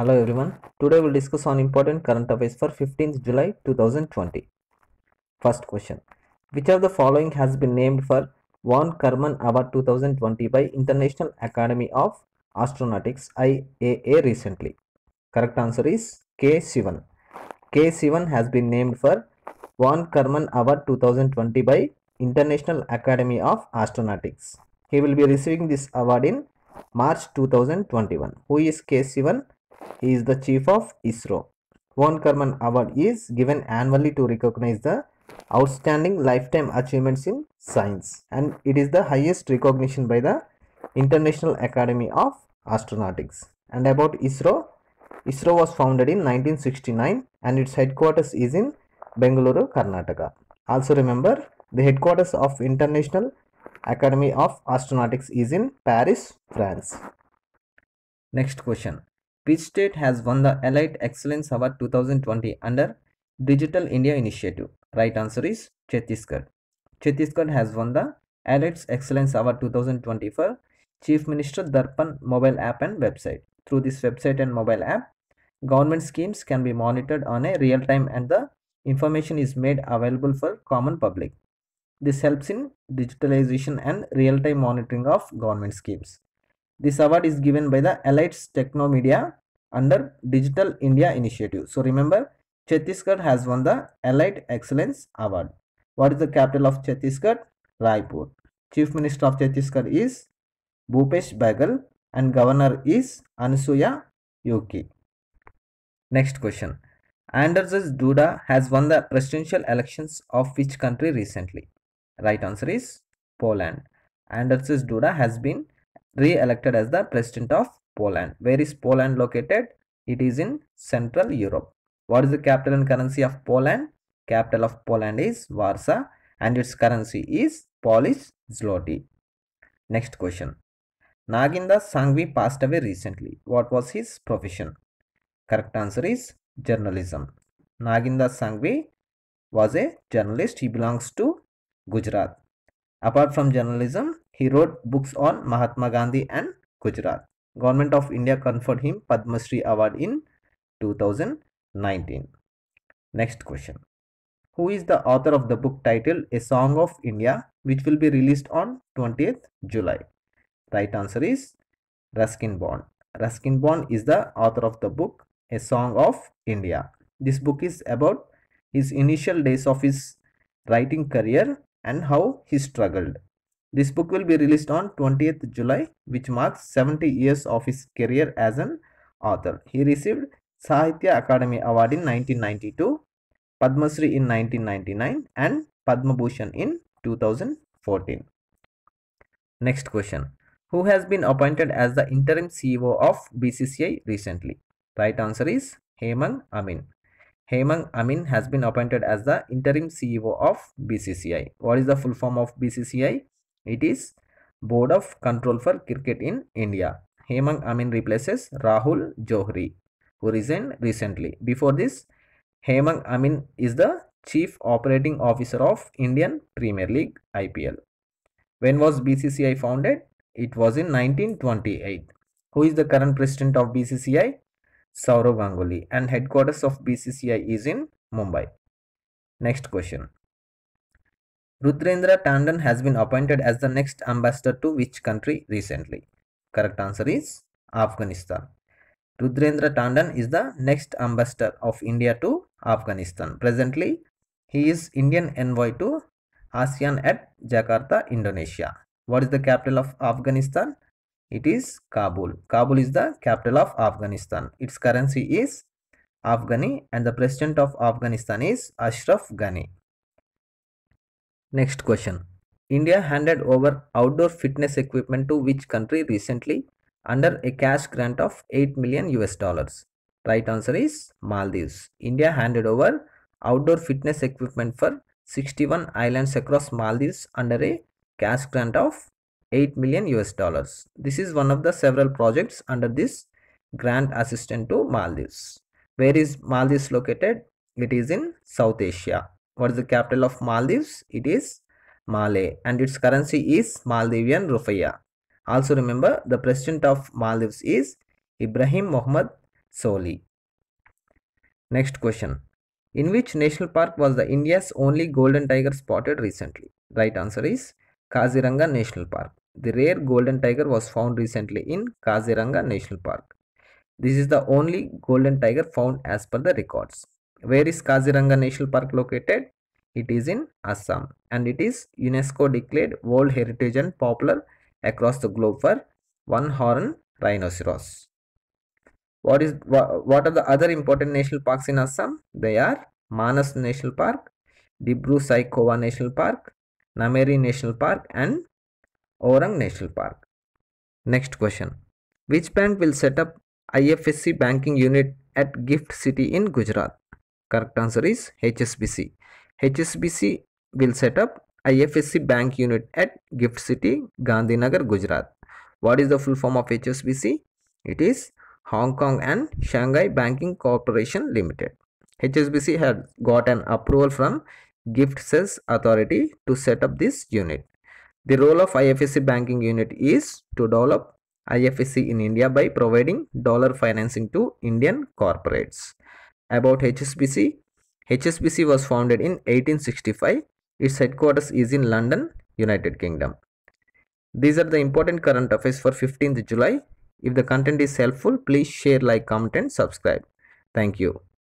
Hello everyone. Today we'll discuss on important current affairs for 15th July 2020. First question. Which of the following has been named for Von Karman Award 2020 by International Academy of Astronautics IAA recently? Correct answer is K. Sivan. K. Sivan has been named for Von Karman Award 2020 by International Academy of Astronautics. He will be receiving this award in March 2021. Who is K. Sivan? He is the chief of ISRO. Von Karman Award is given annually to recognize the outstanding lifetime achievements in science and it is the highest recognition by the International Academy of Astronautics. And about ISRO, ISRO was founded in 1969 and its headquarters is in Bengaluru, Karnataka. Also remember the headquarters of International Academy of Astronautics is in Paris, France. Next question. Which state has won the Elite Excellence Award 2020 under Digital India Initiative? Right answer is Chhattisgarh. Chhattisgarh has won the Elite Excellence Award 2020 for Chief Minister Darpan mobile app and website. Through this website and mobile app, government schemes can be monitored on a real time and the information is made available for common public. This helps in digitalization and real time monitoring of government schemes. This award is given by the Elets Technomedia under Digital India Initiative. So remember, Chhattisgarh has won the Elite Excellence Award. What is the capital of Chhattisgarh? Raipur. Chief Minister of Chhattisgarh is Bhupesh Baghel and Governor is Anusuiya Uikey. Next question. Andrzej Duda has won the presidential elections of which country recently? Right answer is Poland. Andrzej Duda has been re-elected as the president of Poland. Where is Poland located? It is in Central Europe. What is the capital and currency of Poland? Capital of Poland is Warsaw and its currency is Polish zloty. Next question. Nagindas Sanghavi passed away recently. What was his profession? Correct answer is journalism. Nagindas Sanghavi was a journalist. He belongs to Gujarat. Apart from journalism, he wrote books on Mahatma Gandhi and Gujarat. Government of India conferred him Padma Shri Award in 2019. Next question. Who is the author of the book titled A Song of India which will be released on 20th July? Right answer is Ruskin Bond. Ruskin Bond is the author of the book A Song of India. This book is about his initial days of his writing career and how he struggled. This book will be released on 20th July, which marks 70 years of his career as an author. He received Sahitya Akademi Award in 1992, Padma Shri in 1999, and Padma Bhushan in 2014. Next question. Who has been appointed as the interim CEO of BCCI recently? Right answer is Hemang Amin. Hemang Amin has been appointed as the interim CEO of BCCI. What is the full form of BCCI? It is Board of Control for Cricket in India. Hemang Amin replaces Rahul Johri, who resigned recently. Before this, Hemang Amin is the Chief Operating Officer of Indian Premier League IPL. When was BCCI founded? It was in 1928. Who is the current president of BCCI? Sourav Ganguly and headquarters of BCCI is in Mumbai. Next question. Rudrendra Tandon has been appointed as the next ambassador to which country recently? Correct answer is Afghanistan. Rudrendra Tandon is the next ambassador of India to Afghanistan. Presently, he is Indian envoy to ASEAN at Jakarta, Indonesia. What is the capital of Afghanistan? It is Kabul. Kabul is the capital of Afghanistan. Its currency is Afghani and the president of Afghanistan is Ashraf Ghani. Next question. India handed over outdoor fitness equipment to which country recently under a cash grant of 8 million US dollars? Right answer is Maldives. India handed over outdoor fitness equipment for 61 islands across Maldives under a cash grant of 8 million US dollars. This is one of the several projects under this grant assistance to Maldives. Where is Maldives located? It is in South Asia. What is the capital of Maldives? It is Malé and its currency is Maldivian Rufiyaa. Also remember the president of Maldives is Ibrahim Mohammed Solih. Next question. In which national park was the India's only golden tiger spotted recently? Right answer is Kaziranga National Park. The rare golden tiger was found recently in Kaziranga National Park. This is the only golden tiger found as per the records. Where is Kaziranga National Park located? It is in Assam and it is UNESCO declared World Heritage and popular across the globe for one horn rhinoceros. What is what are the other important national parks in Assam? They are Manas National Park, Dibru Saikhowa National Park, Nameri National Park and Orang National Park. Next question. Which bank will set up IFSC banking unit at Gift City in Gujarat? Correct answer is HSBC. HSBC will set up IFSC bank unit at Gift City, Gandhinagar, Gujarat. What is the full form of HSBC? It is Hong Kong and Shanghai Banking Corporation Limited. HSBC had got an approval from GIFT SEZ Authority to set up this unit. The role of IFSC banking unit is to develop IFSC in India by providing dollar financing to Indian corporates. About HSBC, HSBC was founded in 1865. Its headquarters is in London, United Kingdom. These are the important current affairs for 15th July. If the content is helpful, please share, like, comment and subscribe. Thank you.